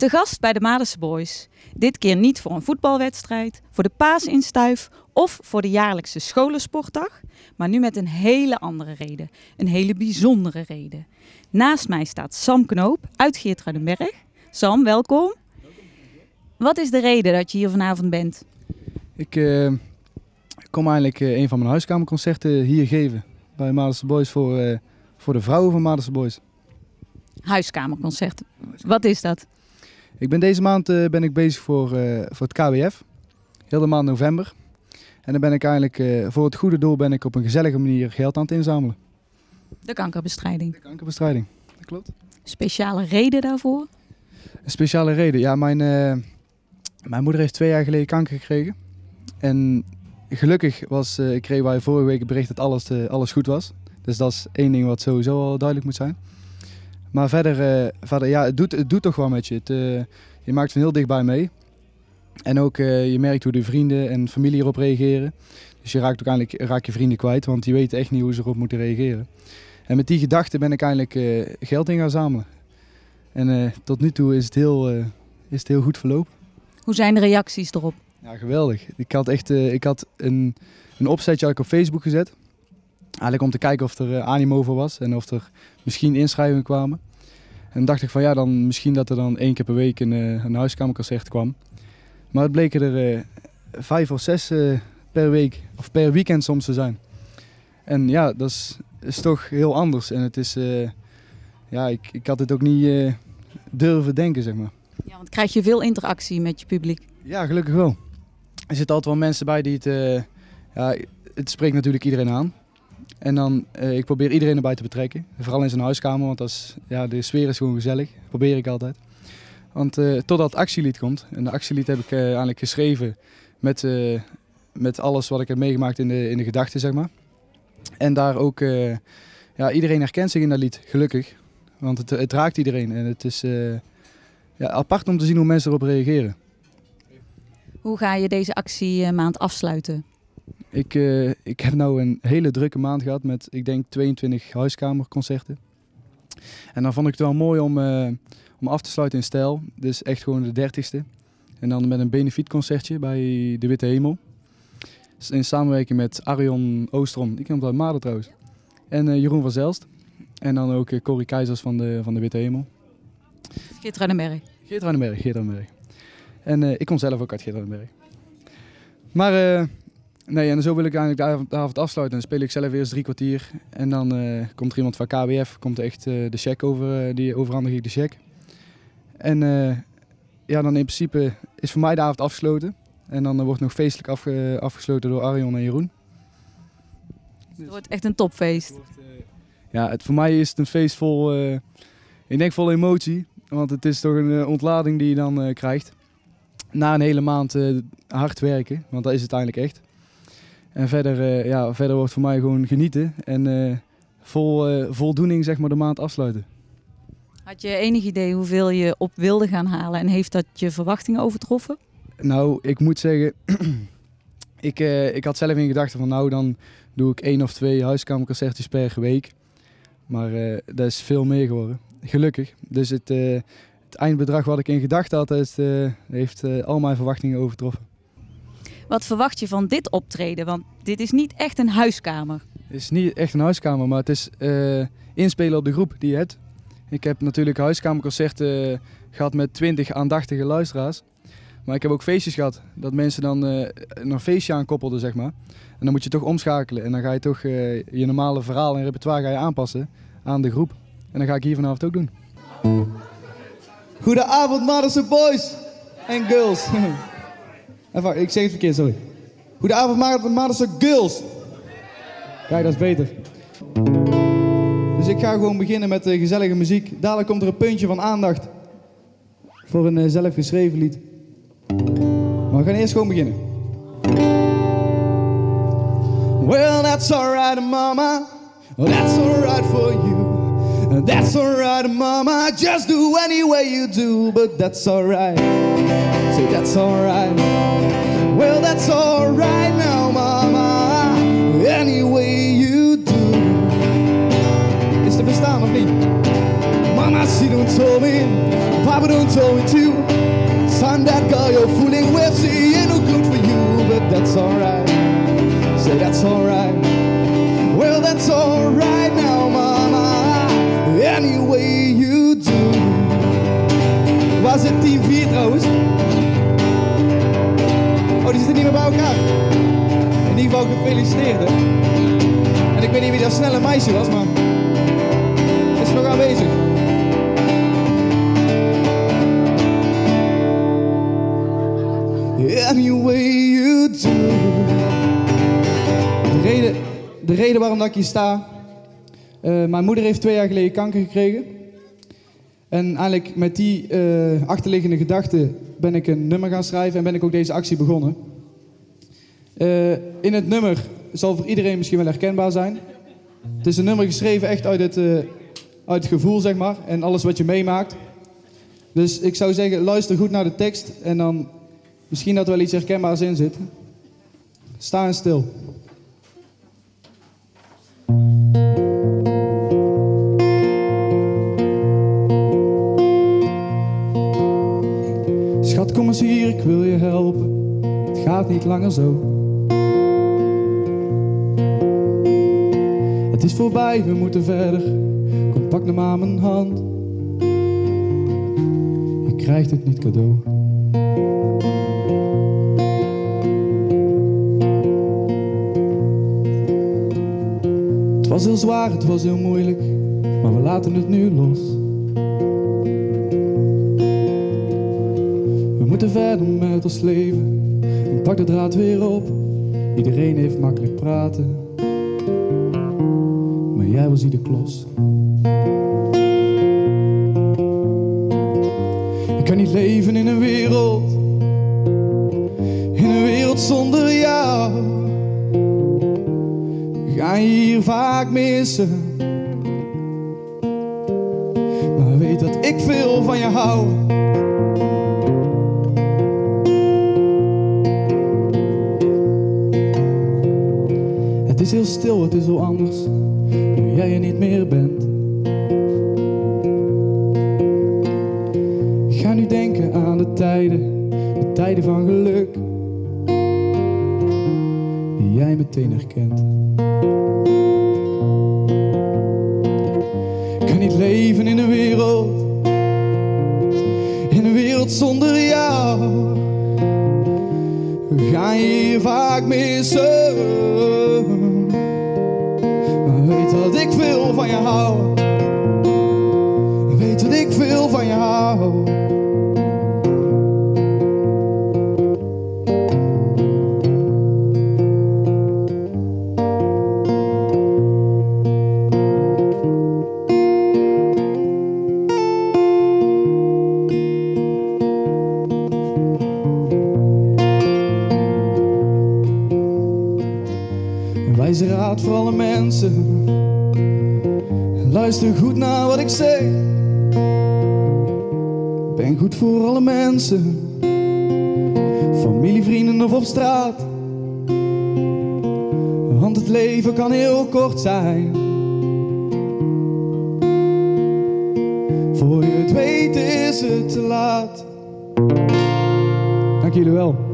Te gast bij de Madense Boys. Dit keer niet voor een voetbalwedstrijd, voor de paasinstuif of voor de jaarlijkse scholensportdag, maar nu met een hele andere reden. Een hele bijzondere reden. Naast mij staat Sam Knoop uit Geertruidenberg. Sam, welkom. Wat is de reden dat je hier vanavond bent? Ik uh, kom eigenlijk uh, een van mijn huiskamerconcerten hier geven bij Madense Boys voor, uh, voor de vrouwen van Madense Boys. Huiskamerconcert. Wat is dat? Ik ben deze maand ben ik bezig voor, voor het KWF. Heel de maand november. En dan ben ik eigenlijk voor het goede doel ben ik op een gezellige manier geld aan het inzamelen. De kankerbestrijding. De kankerbestrijding, dat klopt. Speciale reden daarvoor? Een speciale reden? Ja, mijn, mijn moeder heeft twee jaar geleden kanker gekregen. En gelukkig was, ik kreeg wij vorige week een bericht dat alles, alles goed was. Dus dat is één ding wat sowieso al duidelijk moet zijn. Maar verder, uh, verder ja, het doet, het doet toch wel met je. Het, je maakt van heel dichtbij mee. En ook je merkt hoe de vrienden en familie erop reageren. Dus je raakt ook eigenlijk raak je vrienden kwijt, want die weten echt niet hoe ze erop moeten reageren. En met die gedachte ben ik eigenlijk geld in gaan zamelen. En tot nu toe is het heel, is het heel goed verlopen. Hoe zijn de reacties erop? Ja, geweldig. Ik had echt ik had een, een opzetje had ik op Facebook gezet. Eigenlijk om te kijken of er uh, animo voor was en of er misschien inschrijvingen kwamen. En dacht ik van ja, dan misschien dat er dan één keer per week een, uh, een huiskamerconcert kwam. Maar het bleken er vijf of zes per week of per weekend soms te zijn. En ja, dat is, is toch heel anders. En het is, ja, ik, ik had het ook niet durven denken, zeg maar. Ja, want krijg je veel interactie met je publiek? Ja, gelukkig wel. Er zitten altijd wel mensen bij die het... Ja, het spreekt natuurlijk iedereen aan. En dan, uh, ik probeer iedereen erbij te betrekken. Vooral in zijn huiskamer, want dat ja, de sfeer is gewoon gezellig. Dat probeer ik altijd. Want uh, totdat het actielied komt. En de actielied heb ik eigenlijk geschreven met, met alles wat ik heb meegemaakt in de, in de gedachten, zeg maar. En daar ook, ja, iedereen herkent zich in dat lied, gelukkig. Want het, het raakt iedereen en het is ja, apart om te zien hoe mensen erop reageren. Hoe ga je deze actiemaand afsluiten? Ik, uh, ik heb nou een hele drukke maand gehad met, ik denk, 22 huiskamerconcerten. En dan vond ik het wel mooi om, uh, om af te sluiten in stijl. Dus echt gewoon de dertigste. En dan met een benefietconcertje bij de Witte Hemel. In samenwerking met Arion Oostrom, die komt uit Maden trouwens. En uh, Jeroen van Zelst. En dan ook uh, Corrie Keizers van de, van de Witte Hemel. Geert Ruidenberg. Geert Ruidenberg, Geert Ruidenberg. En ik kom zelf ook uit Geertruidenberg. Maar uh, nee, en zo wil ik eigenlijk de avond, de avond, afsluiten. Dan speel ik zelf eerst drie kwartier. En dan uh, komt er iemand van KWF, komt echt de check over, die overhandig ik de check. En ja, dan in principe is voor mij de avond afgesloten. En dan wordt nog feestelijk afge, afgesloten door Arion en Jeroen. Het wordt echt een topfeest. Wordt, ja, het, voor mij is het een feest vol, ik denk vol emotie. Want het is toch een ontlading die je dan krijgt na een hele maand hard werken, want dat is het eigenlijk echt. En verder, uh, ja, verder wordt voor mij gewoon genieten en uh, vol voldoening zeg maar, de maand afsluiten. Had je enig idee hoeveel je op wilde gaan halen en heeft dat je verwachtingen overtroffen? Nou, ik moet zeggen, ik, ik had zelf in gedachten van nou dan doe ik één of twee huiskamerconcertjes per week. Maar dat is veel meer geworden, gelukkig. Dus het, het eindbedrag wat ik in gedachten had, is, uh, heeft uh, al mijn verwachtingen overtroffen. Wat verwacht je van dit optreden? Want dit is niet echt een huiskamer. Het is niet echt een huiskamer, maar het is uh, inspelen op de groep die je hebt. Ik heb natuurlijk huiskamerconcerten gehad met 20 aandachtige luisteraars. Maar ik heb ook feestjes gehad, dat mensen dan een feestje aankoppelden, zeg maar. En dan moet je toch omschakelen en dan ga je toch je normale verhaal en repertoire ga je aanpassen aan de groep. En dat ga ik hier vanavond ook doen. Goedenavond, Madison boys en girls. Even, ik zeg het verkeerd, sorry. Goedenavond, Madison girls. Kijk, dat is beter. Dus ik ga gewoon beginnen met de gezellige muziek. Dadelijk komt er een puntje van aandacht voor een uh, zelfgeschreven lied. Maar we gaan eerst gewoon beginnen. Well, that's alright, mama. That's alright for you. That's alright, mama. Just do any way you do, but that's alright. Say that's alright. Well, that's alright now, mama. Any way you do. Is te verstaan of niet? Mama, she don't told me, Papa don't told me too. Son, that girl you're fooling with, she ain't no good for you, but that's alright. Say that's alright. Well, that's alright Was het team 4 trouwens? Oh, die zitten niet meer bij elkaar. In ieder geval gefeliciteerd, hè. En ik weet niet wie dat snelle meisje was, maar... Is nog aanwezig? Any way you do. De reden, de reden waarom dat ik hier sta... eh, mijn moeder heeft twee jaar geleden kanker gekregen. En eigenlijk met die eh, achterliggende gedachte ben ik een nummer gaan schrijven en ben ik ook deze actie begonnen. Eh, in het nummer zal voor iedereen misschien wel herkenbaar zijn. Het is een nummer geschreven echt uit het, eh, uit het gevoel, zeg maar, en alles wat je meemaakt. Dus ik zou zeggen, luister goed naar de tekst en dan misschien dat er wel iets herkenbaars in zit. Sta en stil. Niet langer zo. Het is voorbij, we moeten verder. Kom, pak nou maar mijn hand. Je krijgt het niet cadeau. Het was heel zwaar, het was heel moeilijk, maar we laten het nu los. We moeten verder met ons leven. Pak de draad weer op. Iedereen heeft makkelijk praten. Maar jij was hier de klos. Ik kan niet leven in een wereld. In een wereld zonder jou. Ga je hier vaak missen. Maar weet dat ik veel van je hou. Heel stil, het is heel anders. Nu jij er niet meer bent. Ik ga nu denken aan de tijden, de tijden van geluk. Die jij meteen herkent. Ik kan niet leven in een wereld, in een wereld zonder jou. We je vaak missen. Weet dat ik veel van je hou. Weet dat ik veel van je hou. Voor alle mensen. Luister goed naar wat ik zeg. Ben goed voor alle mensen. Familie, vrienden of op straat. Want het leven kan heel kort zijn. Voor je het weet is het te laat. Dank jullie wel.